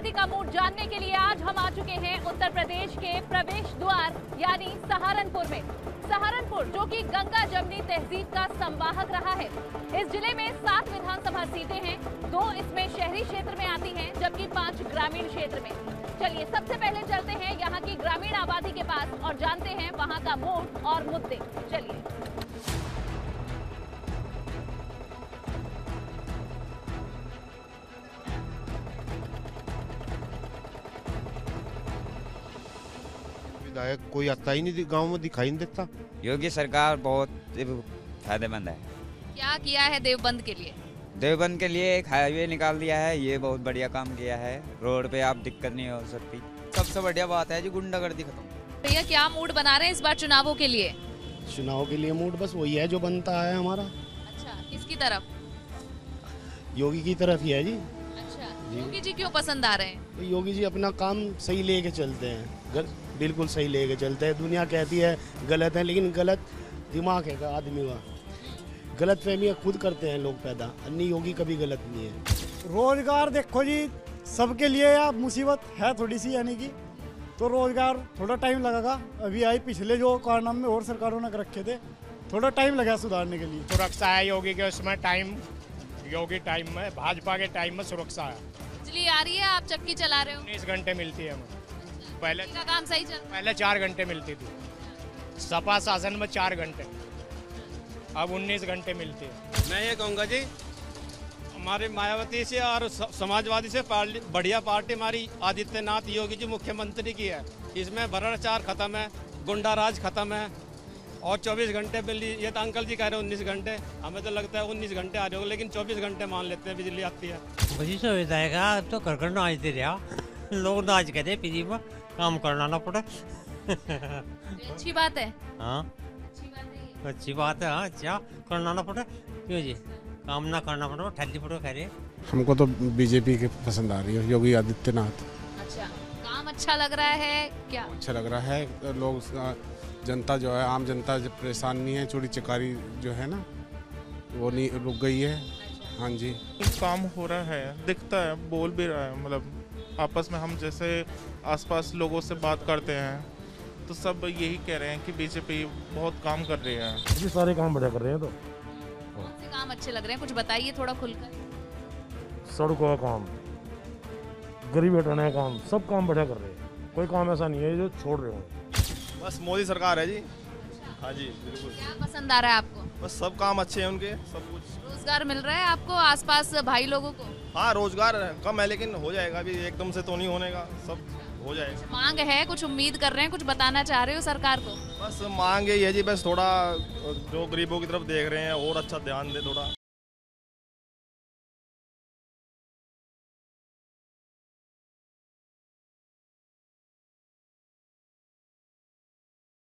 आबादी का मूड जानने के लिए आज हम आ चुके हैं उत्तर प्रदेश के प्रवेश द्वार, यानी सहारनपुर में। सहारनपुर, जो कि गंगा जमनी तहजीब का संवाहक रहा है। इस ज़िले में सात विधानसभा सीटें हैं, दो इसमें शहरी क्षेत्र में आती हैं, जबकि पाँच ग्रामीण क्षेत्र में। चलिए, सबसे पहले चलते हैं यहाँ की ग्रामीण आबादी के पास और जानते हैं वहाँ का मूड और मुद्दे। चलिए। विधायक कोई आता ही नहीं गाँव में दिखाई नहीं देता। योगी सरकार बहुत फ़ायदेमंद है। क्या किया है देवबंद के लिए? देवबंद के लिए एक हाईवे निकाल दिया है ये बहुत बढ़िया काम किया है। रोड पे आप दिक्कत नहीं हो सकती। सबसे बढ़िया बात है जी गुंडागर्दी खत्म। भैया क्या मूड बना रहे हैं इस बार चुनावों के लिए? चुनाव के लिए मूड बस वही है जो बनता है हमारा। अच्छा किसकी तरफ़? योगी की तरफ़ ही है जी। योगी जी क्यों पसंद आ रहे हैं? तो योगी जी अपना काम सही लेके चलते हैं। गल, बिल्कुल सही लेके चलते हैं। दुनिया कहती है गलत है लेकिन गलत दिमाग है आदमी का। गलत फहमियाँ खुद करते हैं लोग पैदा। अन्य योगी कभी गलत नहीं है। रोज़गार देखो जी सबके लिए यार मुसीबत है थोड़ी सी यानी कि। तो रोज़गार थोड़ा टाइम लगेगा। अभी आई पिछले जो कारनामे और सरकारों ने रखे थे थोड़ा टाइम लगा सुधारने के लिए। सुरक्षा है योगी के उसमें टाइम योगी टाइम में भाजपा के टाइम में सुरक्षा है। बिजली आ रही है आप चक्की चला रहे हो। उन्नीस घंटे मिलती है हमें। पहले का काम सही चल पहले चार घंटे मिलती थी। सपा शासन में चार घंटे। अब उन्नीस घंटे मिलती है। मैं ये कहूँगा जी हमारे मायावती से और समाजवादी से पार्टी बढ़िया पार्टी हमारी आदित्यनाथ योगी जी मुख्यमंत्री की है। इसमें भ्रष्टाचार खत्म है गुंडा राज खत्म है और 24 घंटे बिजली ये तो अंकल जी कह रहे हैं उन्नीस घंटे। हमें तो लगता है उन्नीस घंटे आ रहे हो लेकिन 24 घंटे मान लेते हैं बिजली आती है। बड़ी सुविधा है अब तो कर कर नाच दे रहा लोग नाच कहते पीजी में काम करना ना पड़े। अच्छी बात है। हाँ? अच्छी बात है। अच्छी है हाँ अच्छा। करना ना पड़े। क्यों जी? काम ना करना पड़े ठल्ली पड़ो कह रहे हमको तो बीजेपी के पसंद आ रही है योगी आदित्यनाथ। अच्छा काम अच्छा लग रहा है क्या? अच्छा लग रहा है लोग जनता जो है आम जनता जब परेशान नहीं है चोरी चकारी जो है ना वो नहीं रुक गई है। हाँ जी। काम हो रहा है दिखता है बोल भी रहा है मतलब आपस में हम जैसे आसपास लोगों से बात करते हैं तो सब यही कह रहे हैं कि बीजेपी बहुत काम कर रही है। जी सारे काम बढ़िया कर रहे हैं तो। काम अच्छे लग रहे हैं? कुछ बताइए थोड़ा खुलकर। सड़कों का काम गरीब हटाने का काम सब काम बढ़िया कर रहे हैं। कोई काम ऐसा नहीं है जो छोड़ रहे हो। बस मोदी सरकार है जी। हाँ जी बिल्कुल। क्या पसंद आ रहा है आपको? बस सब काम अच्छे हैं उनके सब कुछ। रोज़गार मिल रहा है आपको आसपास भाई लोगों को? हाँ रोज़गार कम है लेकिन हो जाएगा अभी एकदम से तो नहीं होने का सब हो जाएगा। मांग है कुछ उम्मीद कर रहे हैं कुछ बताना चाह रहे हो सरकार को? बस मांग यही है जी बस थोड़ा जो गरीबों की तरफ़ देख रहे हैं और अच्छा ध्यान दे थोड़ा।